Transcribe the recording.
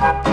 Bye.